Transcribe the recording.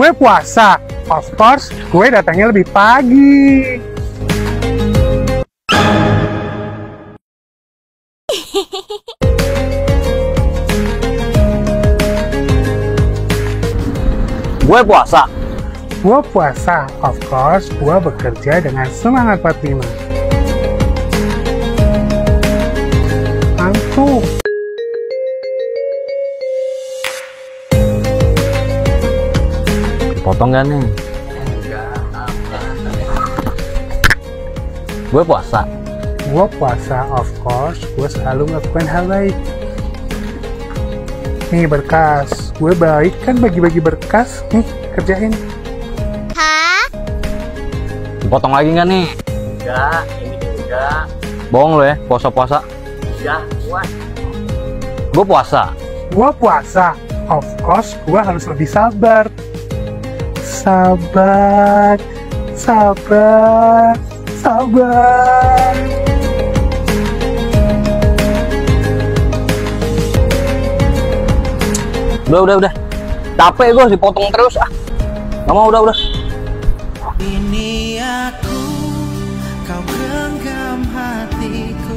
Gue puasa. Of course, gue datangnya lebih pagi. Gue puasa. Gue puasa. Of course, gue bekerja dengan semangat 45. Potong gak nih? Gue puasa. Gue puasa, of course, gue selalu melakukan hal baik. Nih berkas, gue baik kan bagi-bagi berkas. Nih, kerjain. Potong lagi gak nih? Enggak, ini enggak. Bohong lo ya, puasa-puasa. Ya, kuat. Gue puasa. Gue puasa, of course, gue harus lebih sabar. Sabar, sabar, sabar. Udah, udah, udah. Capek gue dipotong terus ah. Gak mau, udah, udah. Ini aku, kau genggam hatiku,